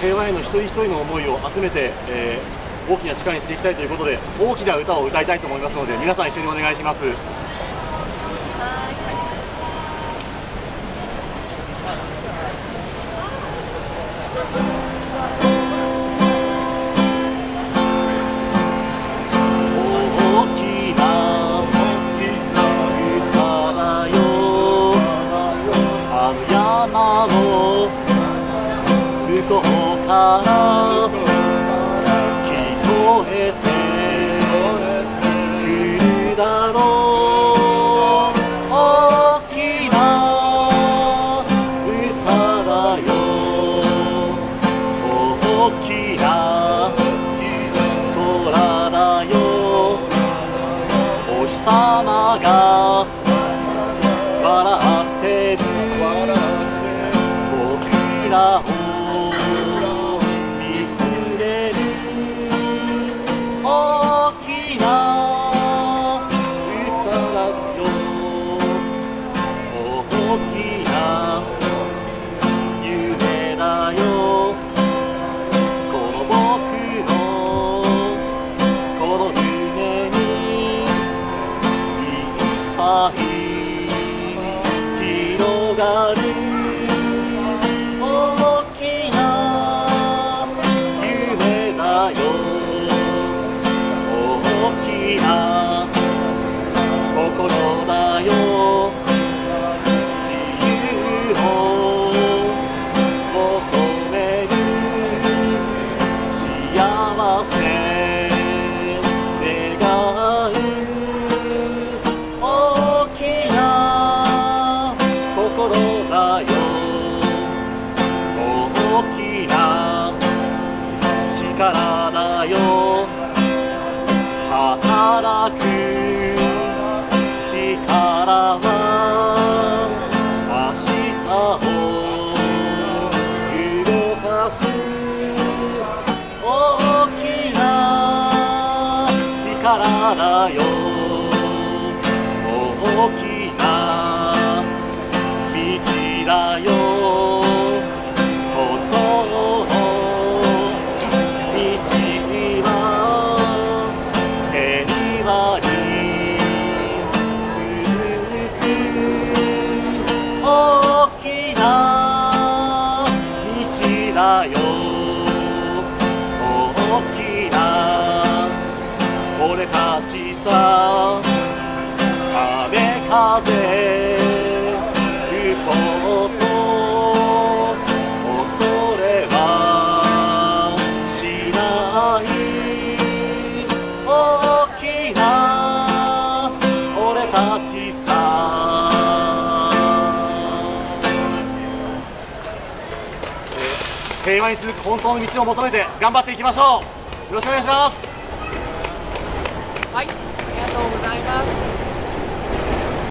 平和への一人一人の思いを集めて、えー、大きな力にしていきたいということで大きな歌を歌いたいと思いますので皆さん一緒にお願いします。向こうから聞こえてくるだろう大きな歌だよ大きな空だよ。お日様が大きな夢だよ。大きなからだよ。働く力は明日を動かす大きな力だよ。だよ。大きな俺たちさ平和に続く本当の道を求めて頑張っていきましょう。よろしくお願いします。はいありがとうございます。